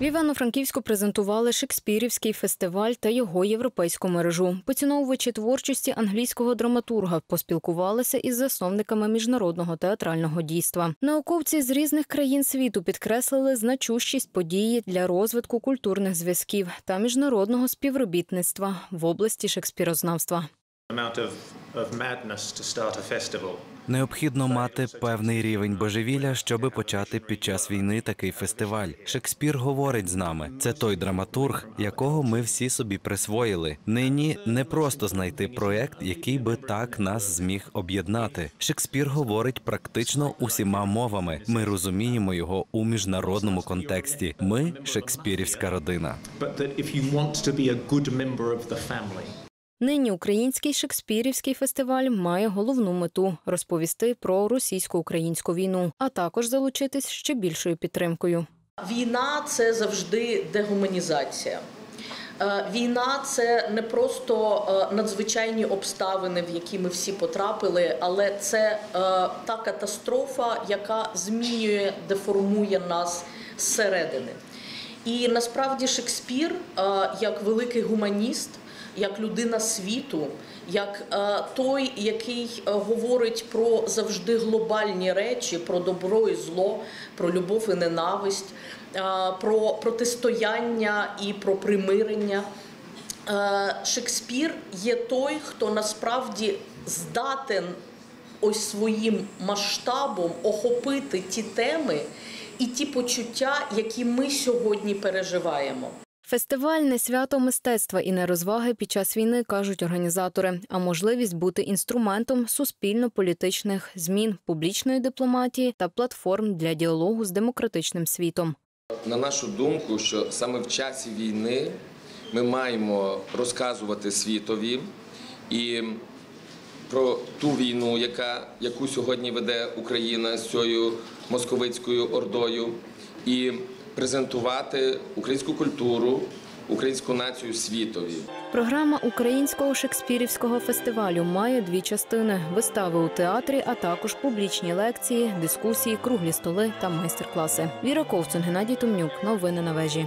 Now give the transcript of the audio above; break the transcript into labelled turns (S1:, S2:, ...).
S1: В Івано-Франківську презентували Шекспірівський фестиваль та його європейську мережу. Поціновувачі творчості англійського драматурга поспілкувалися із засновниками міжнародного театрального дійства. Науковці з різних країн світу підкреслили значущість події для розвитку культурних зв'язків та міжнародного співробітництва в області шекспірознавства.
S2: Необхідно мати певний рівень божевілля, щоби почати під час війни такий фестиваль. Шекспір говорить з нами. Це той драматург, якого ми всі собі присвоїли. Нині не просто знайти проект, який би так нас зміг об'єднати. Шекспір говорить практично усіма мовами. Ми розуміємо його у міжнародному контексті. Ми шекспірівська родина.
S1: Нині український шекспірівський фестиваль має головну мету розповісти про російсько-українську війну, а також залучитись ще більшою підтримкою.
S3: Війна це завжди дегуманізація. Е, Війна це не просто е, надзвичайні обставини, в які ми всі потрапили, але це е, та катастрофа, яка змінює, деформує нас зсередини. І насправді Шекспір, як великий гуманіст, як людина світу, як е, той, який е, говорить про завжди глобальні речі, про добро і зло, про любов і ненависть, е, про протистояння і про примирення. Шекспір є той, хто насправді здатен ось своїм масштабом охопити ті теми і ті почуття, які ми сьогодні переживаємо.
S1: Фестиваль не свято мистецтва і не розваги під час війни, кажуть організатори, а можливість бути інструментом суспільно-політичних змін, публічної дипломатії та платформ для діалогу з демократичним світом.
S4: На нашу думку, що саме в часі війни ми маємо розказувати світові і про ту війну, яка, яку сьогодні веде Україна з цією московицькою ордою, і презентувати українську культуру, українську націю світові.
S1: Програма українського шекспірівського фестивалю має дві частини: вистави у театрі, а також публічні лекції, дискусії, круглі столи та майстер-класи. Віра Ковцун, Геннадій Тумнюк, Новини на вежі.